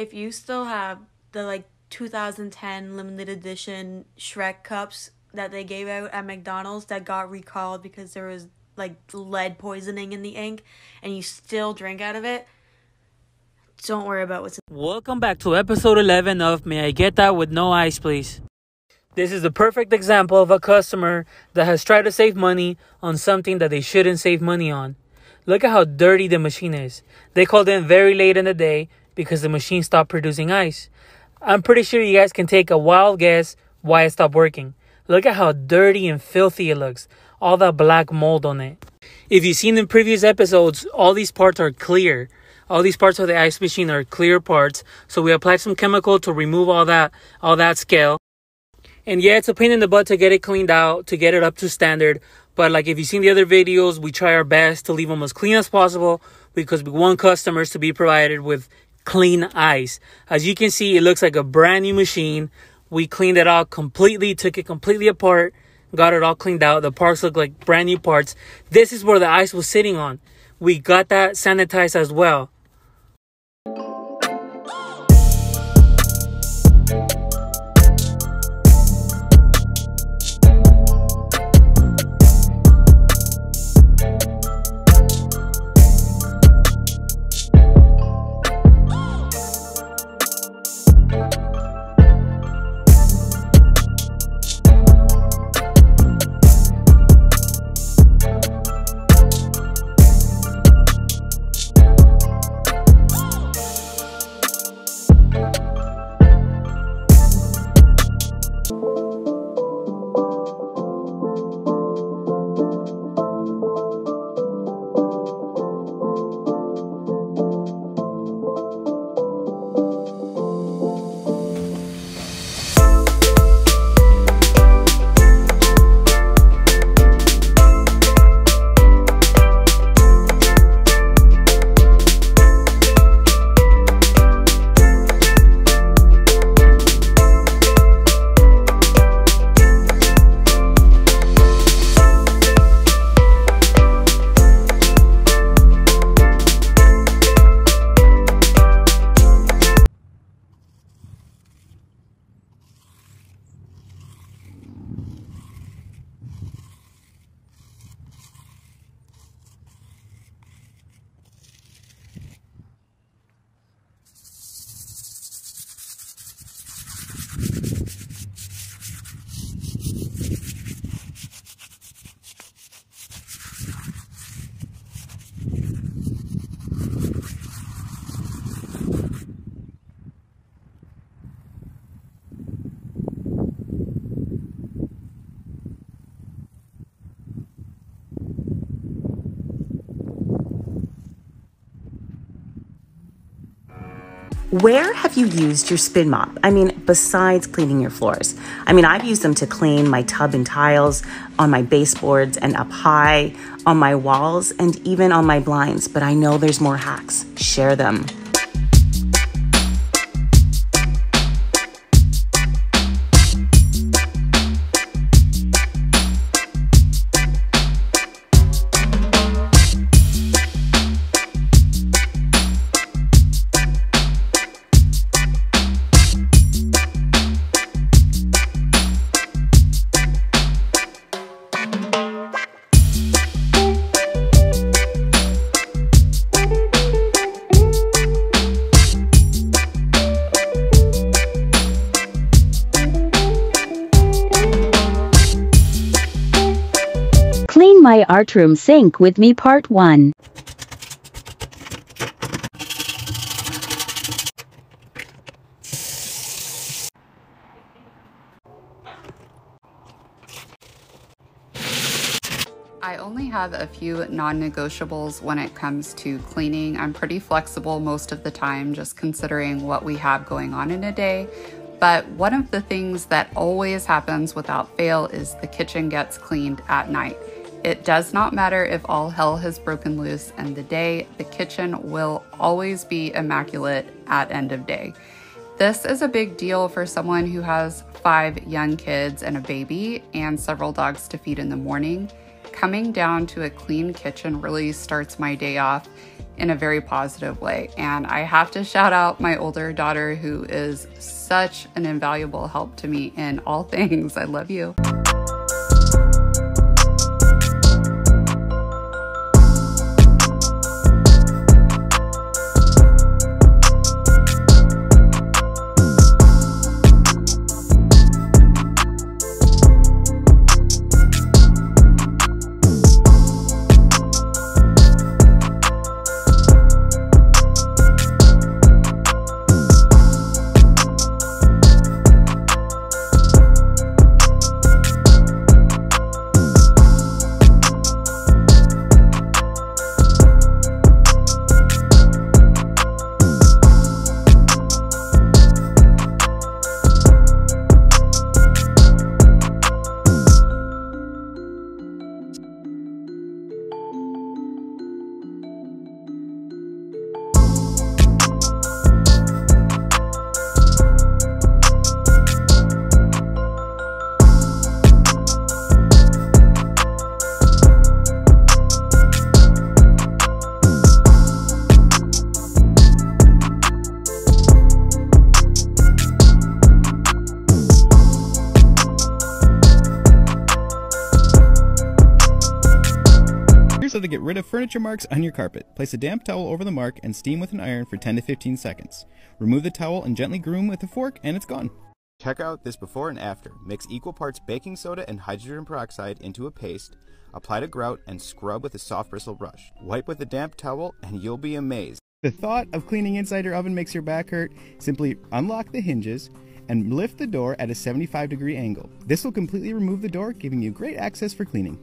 if you still have the like 2010 limited edition Shrek cups that they gave out at McDonald's that got recalled because there was like lead poisoning in the ink and you still drink out of it, don't worry about what's Welcome back to episode 11 of May I Get That with No Ice, please. This is the perfect example of a customer that has tried to save money on something that they shouldn't save money on. Look at how dirty the machine is. They called in very late in the day because the machine stopped producing ice. I'm pretty sure you guys can take a wild guess why it stopped working. Look at how dirty and filthy it looks. All that black mold on it. If you've seen in previous episodes, all these parts are clear. All these parts of the ice machine are clear parts. So we applied some chemical to remove all that all that scale. And yeah, it's a pain in the butt to get it cleaned out, to get it up to standard. But like if you've seen the other videos, we try our best to leave them as clean as possible because we want customers to be provided with clean ice. As you can see, it looks like a brand new machine. We cleaned it out completely, took it completely apart, got it all cleaned out. The parts look like brand new parts. This is where the ice was sitting on. We got that sanitized as well. Where have you used your spin mop? I mean, besides cleaning your floors. I mean, I've used them to clean my tub and tiles, on my baseboards and up high, on my walls, and even on my blinds. But I know there's more hacks. Share them. My art room sink with me part 1. I only have a few non negotiables when it comes to cleaning. I'm pretty flexible most of the time, just considering what we have going on in a day. But one of the things that always happens without fail is the kitchen gets cleaned at night. It does not matter if all hell has broken loose and the day, the kitchen will always be immaculate at end of day. This is a big deal for someone who has five young kids and a baby and several dogs to feed in the morning. coming down to a clean kitchen really starts my day off in a very positive way. And I have to shout out my older daughter, who is such an invaluable help to me in all things. I love you. To get rid of furniture marks on your carpet. Place a damp towel over the mark and steam with an iron for 10 to 15 seconds. Remove the towel and gently groom with a fork and it's gone. Check out this before and after. Mix equal parts baking soda and hydrogen peroxide into a paste. Apply to grout and scrub with a soft bristle brush. Wipe with a damp towel and you'll be amazed. The thought of cleaning inside your oven makes your back hurt. Simply unlock the hinges and lift the door at a 75 degree angle. This will completely remove the door, giving you great access for cleaning.